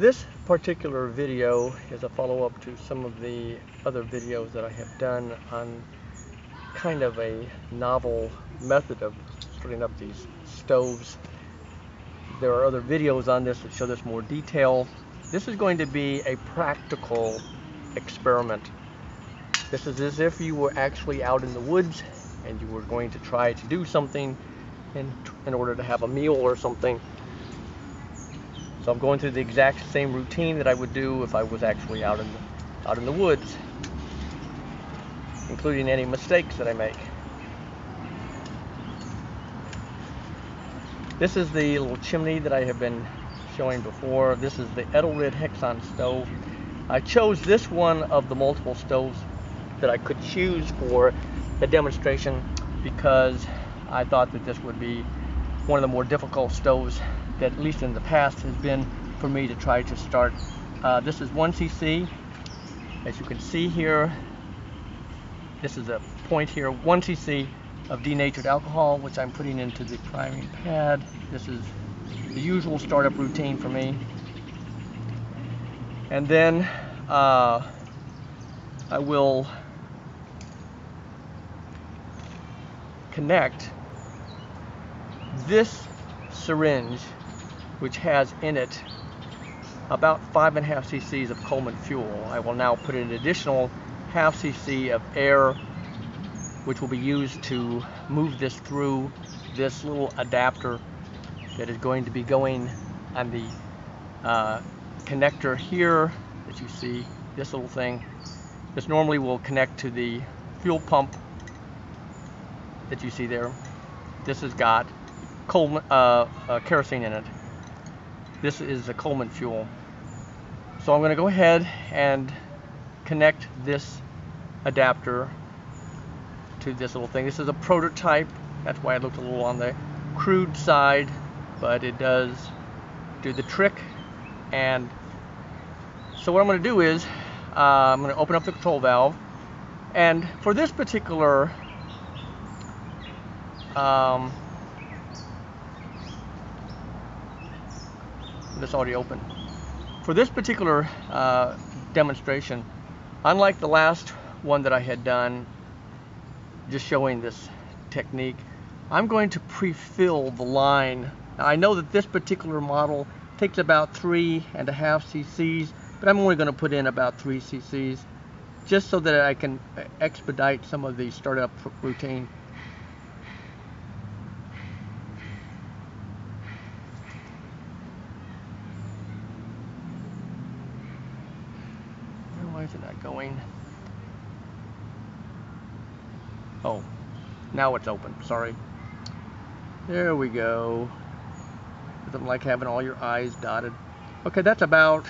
This particular video is a follow-up to some of the other videos that I have done on kind of a novel method of putting up these stoves. There are other videos on this that show this more detail. This is going to be a practical experiment. This is as if you were actually out in the woods and you were going to try to do something in, in order to have a meal or something. So I'm going through the exact same routine that I would do if I was actually out in the, out in the woods, including any mistakes that I make. This is the little chimney that I have been showing before. This is the Edelrid Hexon stove. I chose this one of the multiple stoves that I could choose for the demonstration because I thought that this would be one of the more difficult stoves that at least in the past has been for me to try to start. Uh, this is 1cc. As you can see here, this is a point here, 1cc of denatured alcohol, which I'm putting into the priming pad. This is the usual startup routine for me. And then uh, I will connect this syringe which has in it about five and a half cc's of Coleman fuel. I will now put an additional half cc of air which will be used to move this through this little adapter that is going to be going on the uh, connector here that you see, this little thing. This normally will connect to the fuel pump that you see there. This has got Coleman, uh, uh, kerosene in it. This is a Coleman fuel. So I'm going to go ahead and connect this adapter to this little thing. This is a prototype. That's why it looked a little on the crude side, but it does do the trick. And so what I'm going to do is uh, I'm going to open up the control valve. And for this particular um, this already open. For this particular uh, demonstration, unlike the last one that I had done, just showing this technique, I'm going to pre-fill the line. Now I know that this particular model takes about three and a half cc's, but I'm only going to put in about three cc's just so that I can expedite some of the startup routine. Not going? Oh, now it's open. Sorry. There we go. Doesn't like having all your I's dotted. Okay, that's about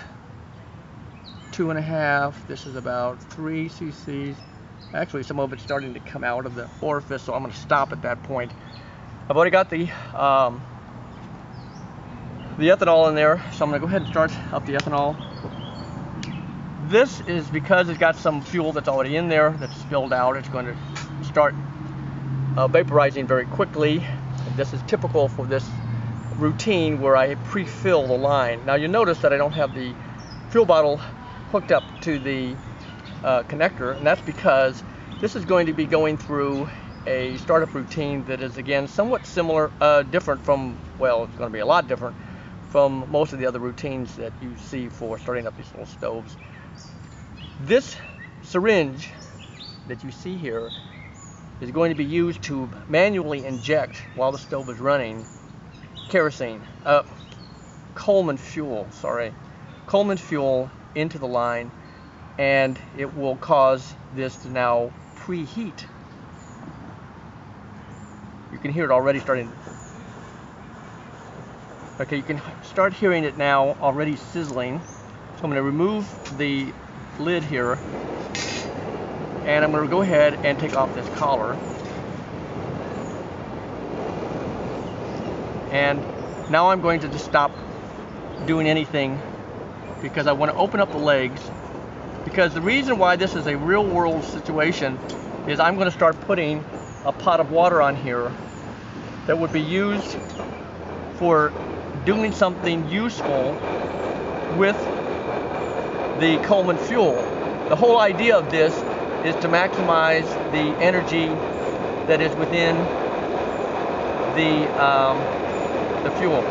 two and a half. This is about three cc's. Actually, some of it's starting to come out of the orifice, so I'm going to stop at that point. I've already got the um, the ethanol in there, so I'm going to go ahead and start up the ethanol. This is because it's got some fuel that's already in there that's spilled out. It's going to start uh, vaporizing very quickly. This is typical for this routine where I pre-fill the line. Now you'll notice that I don't have the fuel bottle hooked up to the uh, connector, and that's because this is going to be going through a startup routine that is again somewhat similar, uh, different from, well, it's going to be a lot different from most of the other routines that you see for starting up these little stoves. This syringe that you see here is going to be used to manually inject while the stove is running kerosene, uh, Coleman fuel, sorry, Coleman fuel into the line and it will cause this to now preheat. You can hear it already starting. Okay, you can start hearing it now already sizzling. So I'm going to remove the lid here. And I'm going to go ahead and take off this collar. And now I'm going to just stop doing anything because I want to open up the legs. Because the reason why this is a real world situation is I'm going to start putting a pot of water on here that would be used for doing something useful with the Coleman fuel. The whole idea of this is to maximize the energy that is within the, um, the fuel.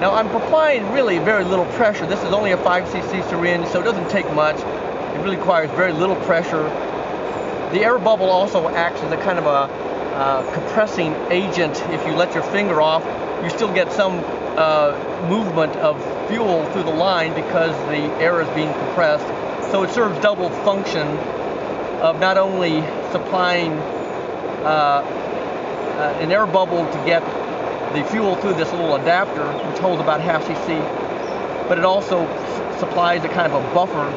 Now I'm applying really very little pressure. This is only a 5cc syringe, so it doesn't take much. It really requires very little pressure. The air bubble also acts as a kind of a uh, compressing agent. If you let your finger off, you still get some uh, movement of fuel through the line because the air is being compressed. So it serves double function of not only supplying uh, uh, an air bubble to get the fuel through this little adapter, which holds about half cc, but it also supplies a kind of a buffer.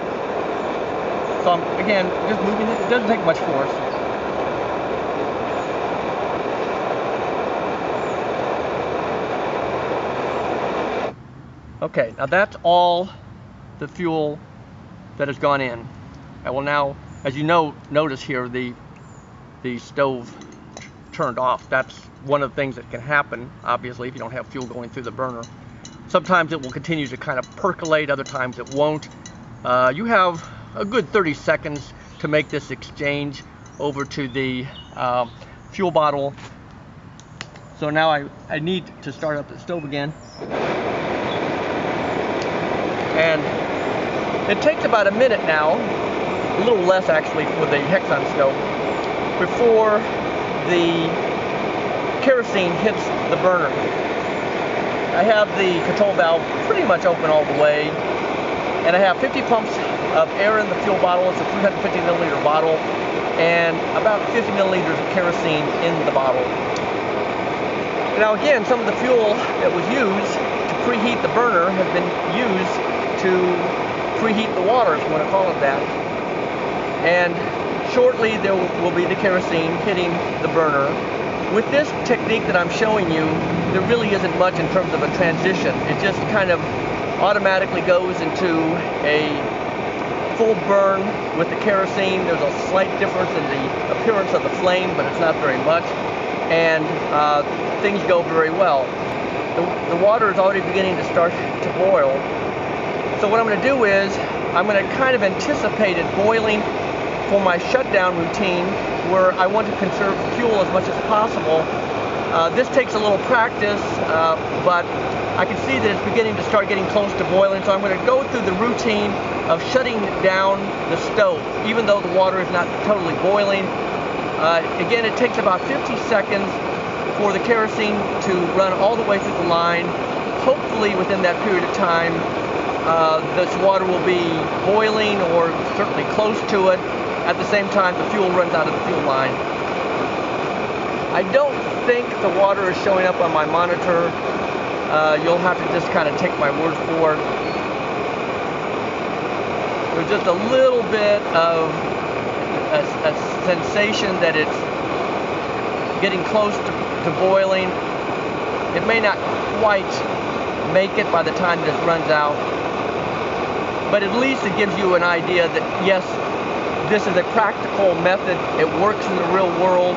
So I'm, again, just moving it, it doesn't take much force. Okay, now that's all the fuel that has gone in. I will now, as you know, notice here the the stove turned off. That's one of the things that can happen, obviously, if you don't have fuel going through the burner. Sometimes it will continue to kind of percolate, other times it won't. Uh, you have a good 30 seconds to make this exchange over to the uh, fuel bottle. So now I, I need to start up the stove again. And it takes about a minute now, a little less actually for the Hexon stove, before the kerosene hits the burner. I have the control valve pretty much open all the way, and I have 50 pumps of air in the fuel bottle. It's a 350 milliliter bottle, and about 50 milliliters of kerosene in the bottle. Now again, some of the fuel that was used to preheat the burner have been used to preheat the water, if you want to call it that. And shortly there will be the kerosene hitting the burner. With this technique that I'm showing you, there really isn't much in terms of a transition. It just kind of automatically goes into a full burn with the kerosene. There's a slight difference in the appearance of the flame, but it's not very much. And uh, things go very well. The, the water is already beginning to start to boil, so what I'm going to do is I'm going to kind of anticipate it boiling for my shutdown routine where I want to conserve fuel as much as possible. Uh, this takes a little practice, uh, but I can see that it's beginning to start getting close to boiling, so I'm going to go through the routine of shutting down the stove, even though the water is not totally boiling. Uh, again, it takes about 50 seconds for the kerosene to run all the way through the line. Hopefully within that period of time, uh, this water will be boiling or certainly close to it. At the same time, the fuel runs out of the fuel line. I don't think the water is showing up on my monitor. Uh, you'll have to just kind of take my word for it. There's just a little bit of a, a sensation that it's getting close to, to boiling. It may not quite make it by the time this runs out but at least it gives you an idea that yes, this is a practical method. It works in the real world,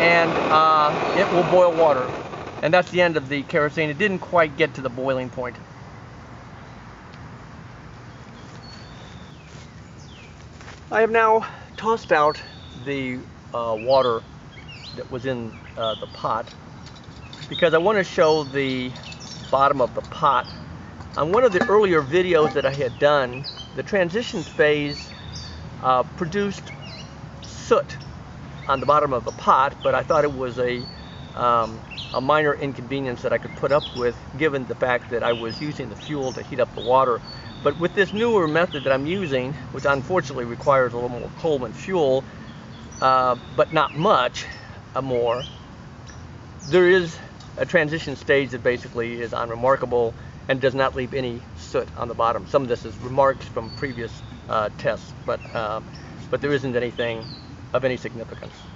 and uh, it will boil water. And that's the end of the kerosene. It didn't quite get to the boiling point. I have now tossed out the uh, water that was in uh, the pot because I want to show the bottom of the pot on one of the earlier videos that I had done, the transition phase uh, produced soot on the bottom of the pot, but I thought it was a, um, a minor inconvenience that I could put up with given the fact that I was using the fuel to heat up the water. But with this newer method that I'm using, which unfortunately requires a little more Coleman fuel, uh, but not much uh, more, there is a transition stage that basically is unremarkable and does not leave any soot on the bottom. Some of this is remarks from previous uh, tests, but, um, but there isn't anything of any significance.